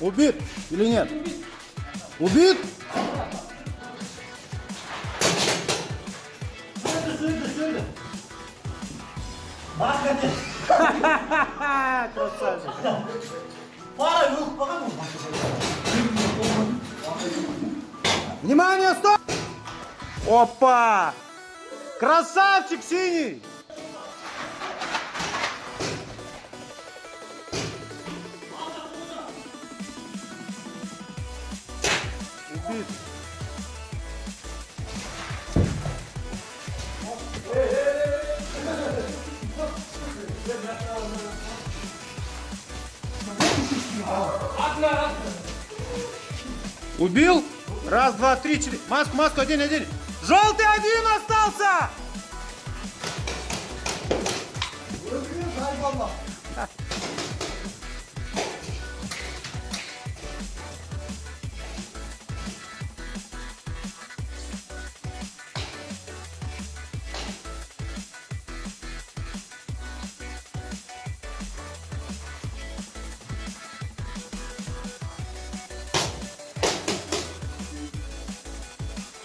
Убит или нет? Убит? Красавчик. Внимание, стоп! Опа! Красавчик синий! Убит. Убил? Раз, два, три, четыре. Маску, маску, один, один. Желтый один остался!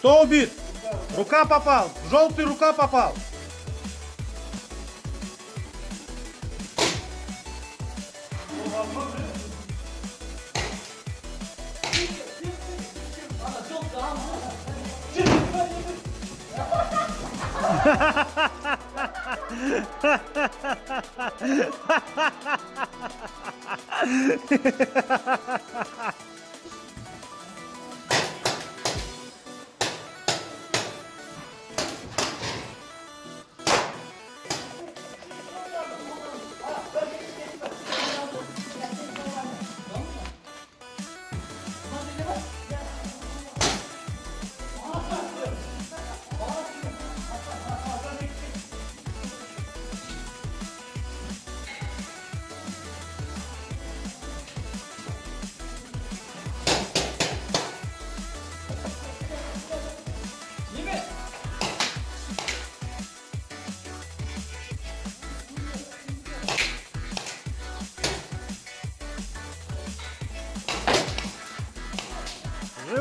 Кто убит? Рука попал. Желтый рука попал.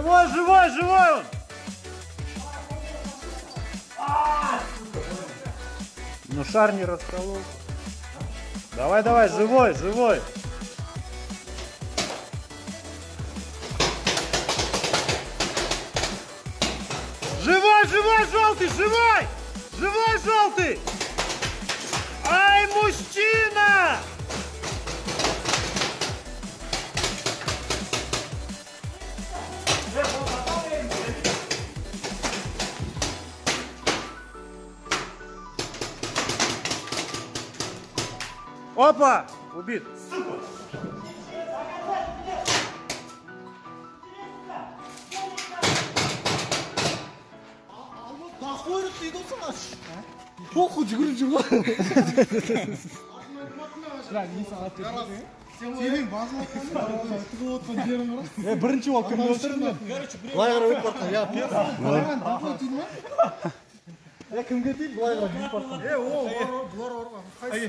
Живой, живой, живой он! Ну шар не расколол. Давай, давай, живой, живой. Живой, живой, желтый, живой! Живой, желтый! Ай, мужчина! Опа! Убит. Сука! Ты жүгіріп жүр ғой. бірінші болып кірмей отырмын короче былай қарап бара я е кімге тиді былай қарай е ол бұлар бар ғой қайсы?